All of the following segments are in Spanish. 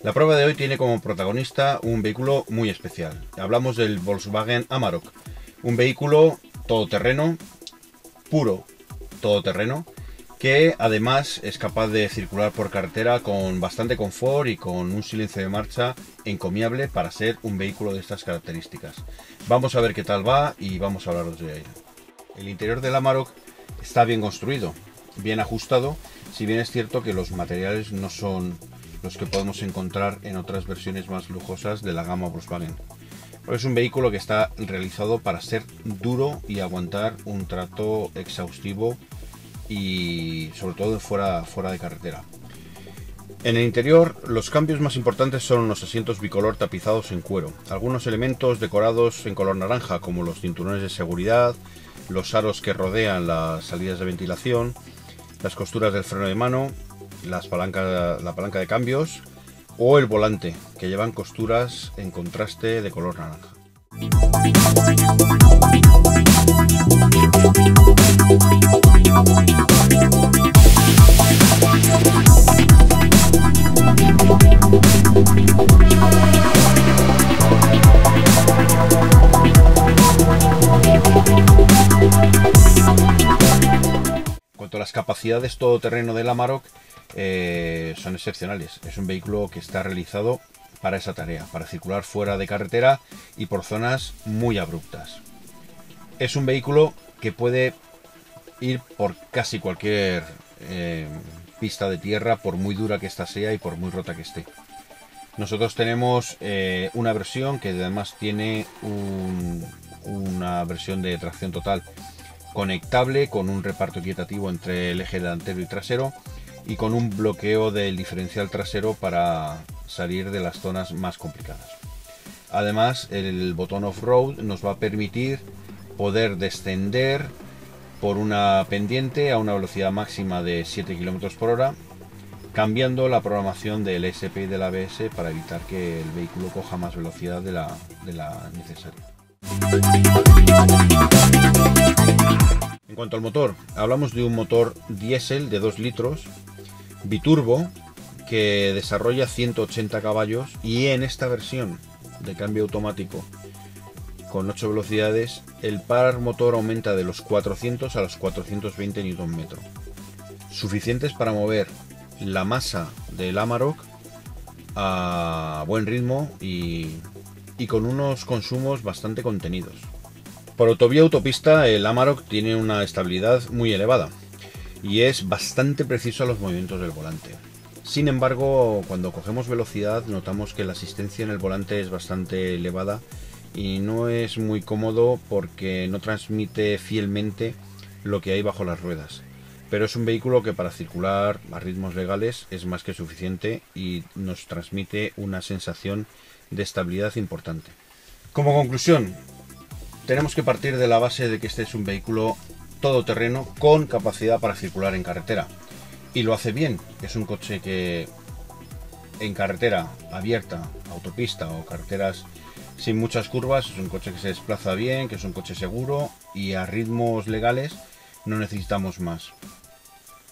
La prueba de hoy tiene como protagonista un vehículo muy especial. Hablamos del Volkswagen Amarok, un vehículo todoterreno, puro todoterreno, que además es capaz de circular por carretera con bastante confort y con un silencio de marcha encomiable para ser un vehículo de estas características. Vamos a ver qué tal va y vamos a hablaros de ello. El interior del Amarok está bien construido, bien ajustado, si bien es cierto que los materiales no son los que podemos encontrar en otras versiones más lujosas de la gama Volkswagen. es un vehículo que está realizado para ser duro y aguantar un trato exhaustivo y sobre todo fuera, fuera de carretera. En el interior, los cambios más importantes son los asientos bicolor tapizados en cuero, algunos elementos decorados en color naranja, como los cinturones de seguridad, los aros que rodean las salidas de ventilación, las costuras del freno de mano, las la palanca de cambios o el volante, que llevan costuras en contraste de color naranja. Las capacidades todoterreno del Amarok, eh, son excepcionales. Es un vehículo que está realizado para esa tarea, para circular fuera de carretera y por zonas muy abruptas. Es un vehículo que puede ir por casi cualquier eh, pista de tierra, por muy dura que ésta sea y por muy rota que esté. Nosotros tenemos eh, una versión que además tiene una versión de tracción total conectable con un reparto equitativo entre el eje delantero y trasero y con un bloqueo del diferencial trasero para salir de las zonas más complicadas. Además, el botón off-road nos va a permitir poder descender por una pendiente a una velocidad máxima de 7 km por hora, cambiando la programación del SP y del ABS para evitar que el vehículo coja más velocidad de la, de la necesaria. En cuanto al motor, hablamos de un motor diésel de 2 litros, biturbo, que desarrolla 180 caballos y en esta versión de cambio automático con 8 velocidades, el par motor aumenta de los 400 a los 420 Nm, suficientes para mover la masa del Amarok a buen ritmo y, y con unos consumos bastante contenidos. Por autovía autopista, el Amarok tiene una estabilidad muy elevada y es bastante preciso a los movimientos del volante. Sin embargo, cuando cogemos velocidad notamos que la asistencia en el volante es bastante elevada y no es muy cómodo porque no transmite fielmente lo que hay bajo las ruedas. Pero es un vehículo que para circular a ritmos legales es más que suficiente y nos transmite una sensación de estabilidad importante. Como conclusión, tenemos que partir de la base de que este es un vehículo todoterreno con capacidad para circular en carretera. Y lo hace bien. Es un coche que en carretera abierta, autopista o carreteras sin muchas curvas, es un coche que se desplaza bien, que es un coche seguro y a ritmos legales no necesitamos más.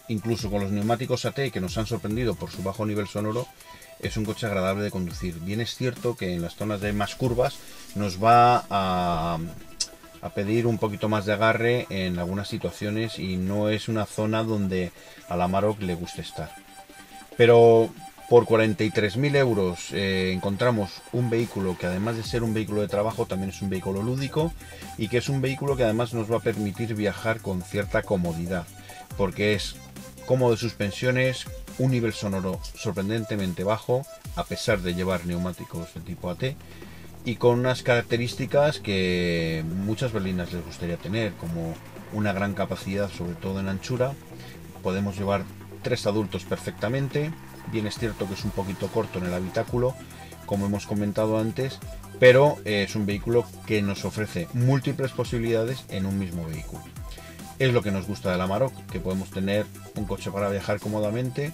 Incluso con los neumáticos AT que nos han sorprendido por su bajo nivel sonoro, es un coche agradable de conducir. Bien es cierto que en las zonas de más curvas nos va a, pedir un poquito más de agarre en algunas situaciones y no es una zona donde a la Maroc le guste estar. Pero por 43.000 euros eh, encontramos un vehículo que además de ser un vehículo de trabajo también es un vehículo lúdico y que es un vehículo que además nos va a permitir viajar con cierta comodidad porque es cómodo de suspensiones, un nivel sonoro sorprendentemente bajo a pesar de llevar neumáticos de tipo AT y con unas características que muchas berlinas les gustaría tener como una gran capacidad sobre todo en anchura podemos llevar tres adultos perfectamente Bien es cierto que es un poquito corto en el habitáculo, como hemos comentado antes, pero eh, es un vehículo que nos ofrece múltiples posibilidades en un mismo vehículo. Es lo que nos gusta de la Maroc, que podemos tener un coche para viajar cómodamente,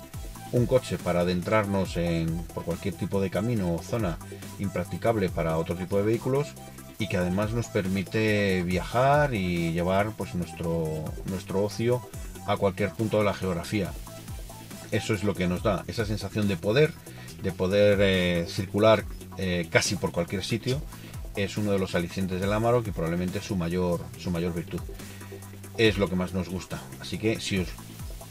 un coche para adentrarnos en, por cualquier tipo de camino o zona impracticable para otro tipo de vehículos y que además nos permite viajar y llevar pues nuestro, nuestro ocio a cualquier punto de la geografía eso es lo que nos da, esa sensación de poder, de poder eh, circular eh, casi por cualquier sitio, es uno de los alicientes del Amarok y probablemente su mayor, su mayor virtud. Es lo que más nos gusta. Así que si os,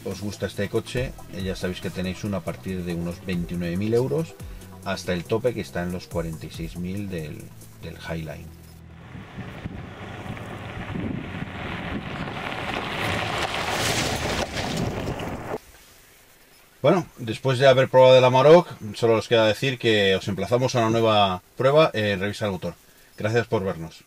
os gusta este coche, eh, ya sabéis que tenéis uno a partir de unos 29.000 euros hasta el tope que está en los 46.000 del, del Highline. Bueno, después de haber probado el Amarok, solo os queda decir que os emplazamos a una nueva prueba en Revisa el Motor. Gracias por vernos.